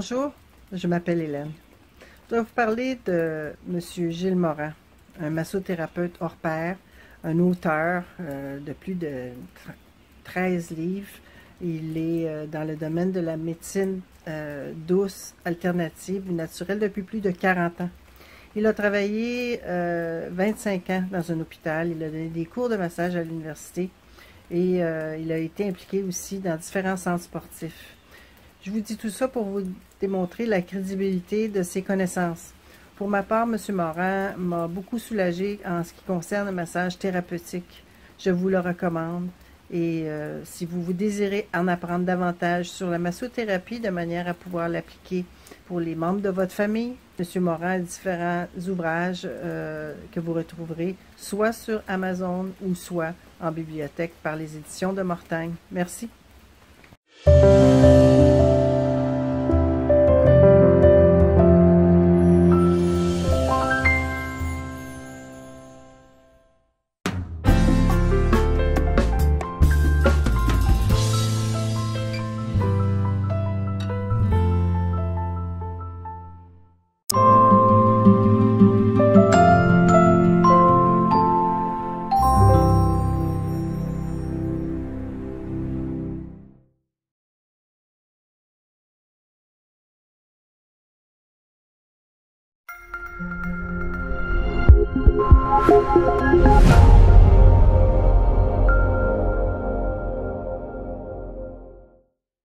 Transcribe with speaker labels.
Speaker 1: Bonjour, je m'appelle Hélène. Je vais vous parler de M. Gilles Morin, un massothérapeute hors pair, un auteur euh, de plus de 13 livres. Il est euh, dans le domaine de la médecine euh, douce, alternative, naturelle depuis plus de 40 ans. Il a travaillé 25 ans dans un hôpital. Il a donné des cours de massage à l'université et il a été impliqué aussi dans différents centres sportifs. Je vous dis tout ça pour vous démontrer la crédibilité de ses connaissances. Pour ma part, M. Morin m'a beaucoup soulagé en ce qui concerne le massage thérapeutique. Je vous le recommande. Et euh, si vous vous désirez en apprendre davantage sur la massothérapie de manière à pouvoir l'appliquer pour les membres de votre famille, M. Morin a différents ouvrages euh, que vous retrouverez soit sur Amazon ou soit en bibliothèque par les éditions de Mortagne. Merci.